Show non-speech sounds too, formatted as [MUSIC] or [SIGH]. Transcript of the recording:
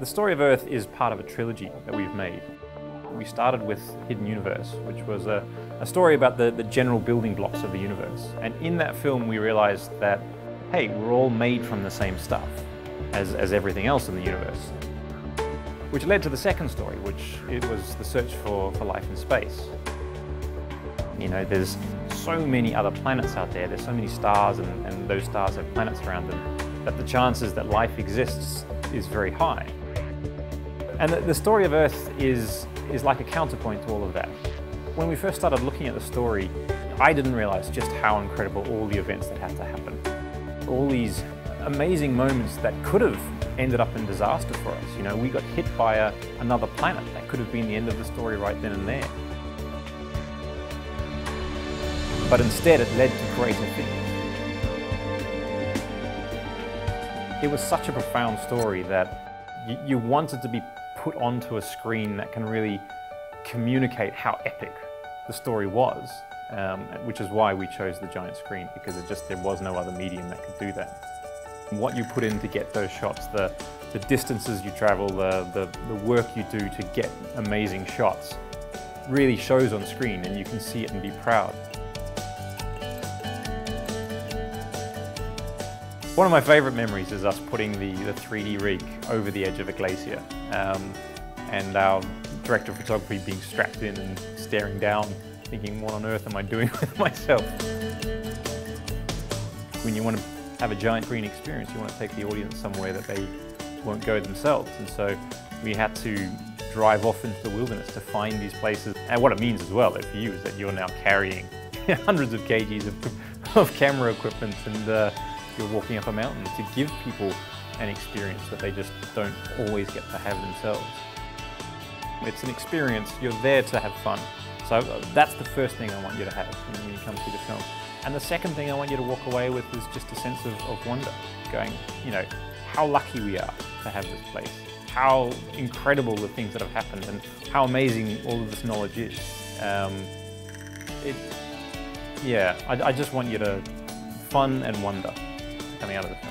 The story of Earth is part of a trilogy that we've made. We started with Hidden Universe, which was a, a story about the, the general building blocks of the universe. And in that film, we realized that, hey, we're all made from the same stuff as, as everything else in the universe. Which led to the second story, which it was the search for, for life in space. You know, there's so many other planets out there, there's so many stars and, and those stars have planets around them, that the chances that life exists is very high. And the, story of Earth is, is like a counterpoint to all of that. When we first started looking at the story, I didn't realize just how incredible all the events that had to happen. All these amazing moments that could have ended up in disaster for us. You know, we got hit by a, another planet. That could have been the end of the story right then and there. But instead, it led to greater things. It was such a profound story that you wanted to be put onto a screen that can really communicate how epic the story was, um, which is why we chose the giant screen, because it just there was no other medium that could do that. What you put in to get those shots, the, the distances you travel, the, the, the work you do to get amazing shots, really shows on screen and you can see it and be proud. One of my favourite memories is us putting the, the 3D rig over the edge of a glacier um, and our director of photography being strapped in and staring down thinking what on earth am I doing [LAUGHS] with myself? When you want to have a giant screen experience, you want to take the audience somewhere that they won't go themselves and so we had to drive off into the wilderness to find these places and what it means as well for you is that you're now carrying [LAUGHS] hundreds of kgs of, of camera equipment and uh, you're walking up a mountain to give people an experience that they just don't always get to have themselves. It's an experience, you're there to have fun. So uh, that's the first thing I want you to have when you come see the film. And the second thing I want you to walk away with is just a sense of, of wonder, going, you know, how lucky we are to have this place, how incredible the things that have happened and how amazing all of this knowledge is. Um, it, yeah, I, I just want you to fun and wonder coming out of the.